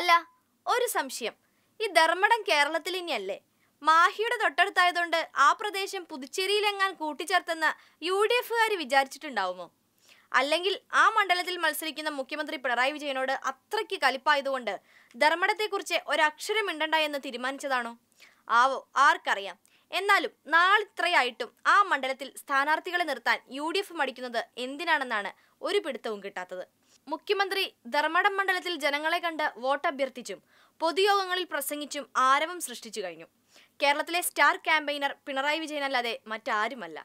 അല്ല ഒരു സംശയം. ഈ ധർമ്മടം കേരളത്തിൽ ഇനിയല്ലേ? മാഹിയുടെ തൊട്ടടുത്തായതുകൊണ്ട് ആ പ്രദേശം പുതുച്ചേരിയിലെങ്ങാൻ കൂട്ടിച്ചേർത്തെന്ന് യു ഡി എഫുകാർ വിചാരിച്ചിട്ടുണ്ടാവുമോ? അല്ലെങ്കിൽ ആ മണ്ഡലത്തിൽ മത്സരിക്കുന്ന മുഖ്യമന്ത്രി പിണറായി വിജയനോട് അത്രയ്ക്ക് കലിപ്പായതുകൊണ്ട് ധർമ്മടത്തെക്കുറിച്ച് ഒരക്ഷരം ഇണ്ടണ്ട എന്ന് തീരുമാനിച്ചതാണോ? ആവോ ആർക്കറിയാം. എന്നാലും നാളിത്രയായിട്ടും ആ മണ്ഡലത്തിൽ സ്ഥാനാർത്ഥികളെ നിർത്താൻ യു ഡി എഫ് മടിക്കുന്നത് എന്തിനാണെന്നാണ് ഒരു പിടുത്തവും കിട്ടാത്തത്. മുഖ്യമന്ത്രി ധർമ്മടം മണ്ഡലത്തിൽ ജനങ്ങളെ കണ്ട് വോട്ട് അഭ്യർത്ഥിച്ചും പൊതുയോഗങ്ങളിൽ പ്രസംഗിച്ചും ആരവം സൃഷ്ടിച്ചു കഴിഞ്ഞു. കേരളത്തിലെ സ്റ്റാർ ക്യാമ്പയിനർ പിണറായി വിജയൻ അല്ലാതെ മറ്റാരുമല്ല.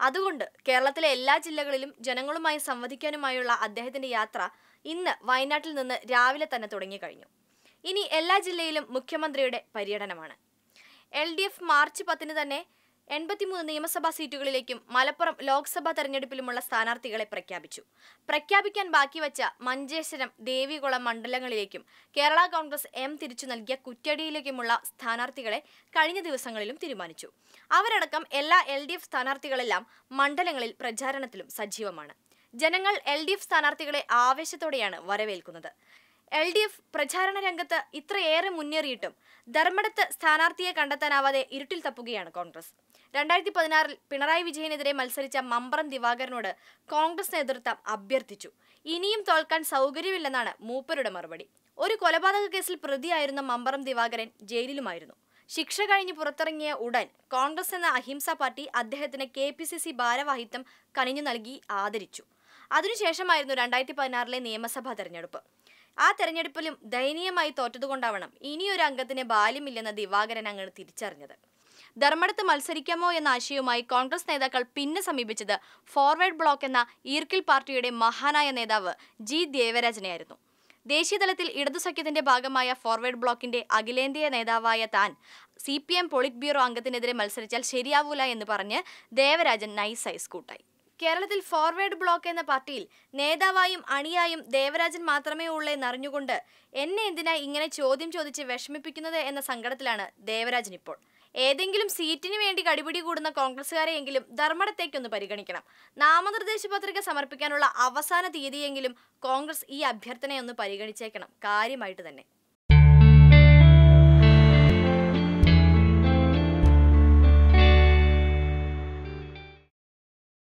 അതുകൊണ്ട് കേരളത്തിലെ എല്ലാ ജില്ലകളിലും ജനങ്ങളുമായി സംവദിക്കാനുമായുള്ള അദ്ദേഹത്തിന്റെ യാത്ര ഇന്ന് വയനാട്ടിൽ നിന്ന് രാവിലെ തന്നെ തുടങ്ങിക്കഴിഞ്ഞു ഇനി എല്ലാ ജില്ലയിലും മുഖ്യമന്ത്രിയുടെ പര്യടനമാണ്. എൽ ഡി എഫ് മാർച്ച് പത്തിന് തന്നെ എൺപത്തിമൂന്ന് നിയമസഭാ സീറ്റുകളിലേക്കും മലപ്പുറം ലോക്സഭാ തെരഞ്ഞെടുപ്പിലുമുള്ള സ്ഥാനാർത്ഥികളെ പ്രഖ്യാപിച്ചു. പ്രഖ്യാപിക്കാൻ ബാക്കി വച്ച മഞ്ചേശ്വരം ദേവികുളം മണ്ഡലങ്ങളിലേക്കും കേരള കോൺഗ്രസ് എം തിരിച്ചു നൽകിയ കുറ്റടിയിലേക്കുമുള്ള സ്ഥാനാർത്ഥികളെ കഴിഞ്ഞ ദിവസങ്ങളിലും തീരുമാനിച്ചു. അവരടക്കം എല്ലാ എൽ ഡി എഫ് സ്ഥാനാർത്ഥികളെല്ലാം മണ്ഡലങ്ങളിൽ പ്രചാരണത്തിലും സജീവമാണ്. ജനങ്ങൾ എൽ ഡി എഫ് സ്ഥാനാർത്ഥികളെ ആവേശത്തോടെയാണ് വരവേൽക്കുന്നത്. എൽ ഡി എഫ് പ്രചാരണ രംഗത്ത് ഇത്രയേറെ മുന്നേറിയിട്ടും ധർമ്മടത്ത് സ്ഥാനാർത്ഥിയെ കണ്ടെത്താനാവാതെ ഇരുട്ടിൽ തപ്പുകയാണ് കോൺഗ്രസ്. രണ്ടായിരത്തി പതിനാറിൽ പിണറായി വിജയനെതിരെ മത്സരിച്ച മമ്പറം ദിവാകരനോട് കോൺഗ്രസ് നേതൃത്വം അഭ്യർത്ഥിച്ചു. ഇനിയും തോൽക്കാൻ സൗകര്യമില്ലെന്നാണ് മൂപ്പരുടെ മറുപടി. ഒരു കൊലപാതക കേസിൽ പ്രതിയായിരുന്ന മമ്പറം ദിവാകരൻ ജയിലിലുമായിരുന്നു. ശിക്ഷ കഴിഞ്ഞ് പുറത്തിറങ്ങിയ ഉടൻ കോൺഗ്രസ് എന്ന അഹിംസ പാർട്ടി അദ്ദേഹത്തിന് കെ പി സി സി ഭാരവാഹിത്വം കനിഞ്ഞു നൽകി ആദരിച്ചു. അതിനുശേഷമായിരുന്നു രണ്ടായിരത്തി പതിനാറിലെ നിയമസഭാ തെരഞ്ഞെടുപ്പ്. ആ തെരഞ്ഞെടുപ്പിലും ദയനീയമായി തോറ്റതുകൊണ്ടാവണം ഇനിയൊരു അംഗത്തിന് ബാല്യമില്ലെന്ന ദിവാകരൻ അങ്ങ് തിരിച്ചറിഞ്ഞത്. ധർമ്മടത്ത് മത്സരിക്കാമോ എന്ന ആശയവുമായി കോൺഗ്രസ് നേതാക്കൾ പിന്നെ സമീപിച്ചത് ഫോർവേഡ് ബ്ലോക്ക് എന്ന ഈർക്കിൽ പാർട്ടിയുടെ മഹാനായ നേതാവ് ജി ദേവരാജനെയായിരുന്നു. ദേശീയതലത്തിൽ ഇടതു സഖ്യത്തിന്റെ ഭാഗമായ ഫോർവേഡ് ബ്ലോക്കിന്റെ അഖിലേന്ത്യ നേതാവായ താൻ C P M polit bureau അംഗത്തിനെതിരെ മത്സരിച്ചാൽ ശരിയാവൂല എന്ന് പറഞ്ഞ് ദേവരാജൻ നൈസായി സ്കൂട്ടായി കേരളത്തിൽ ഫോർവേഡ് ബ്ലോക്ക് എന്ന പാർട്ടിയിൽ നേതാവായും അണിയായും ദേവരാജൻ മാത്രമേ ഉള്ളൂ എന്നറിഞ്ഞുകൊണ്ട് എന്നെ എന്തിനാ ഇങ്ങനെ ചോദ്യം ചോദിച്ച് വിഷമിപ്പിക്കുന്നത് എന്ന സങ്കടത്തിലാണ് ദേവരാജൻ ഇപ്പോൾ. ഏതെങ്കിലും സീറ്റിന് വേണ്ടി കടിപിടി കൂടുന്ന കോൺഗ്രസ്സുകാരെയെങ്കിലും ധർമ്മടത്തേക്കൊന്ന് പരിഗണിക്കണം. നാമനിർദ്ദേശ പത്രിക സമർപ്പിക്കാനുള്ള അവസാന തീയതിയെങ്കിലും കോൺഗ്രസ് ഈ അഭ്യർത്ഥനയൊന്ന് പരിഗണിച്ചേക്കണം. കാര്യമായിട്ട് തന്നെ.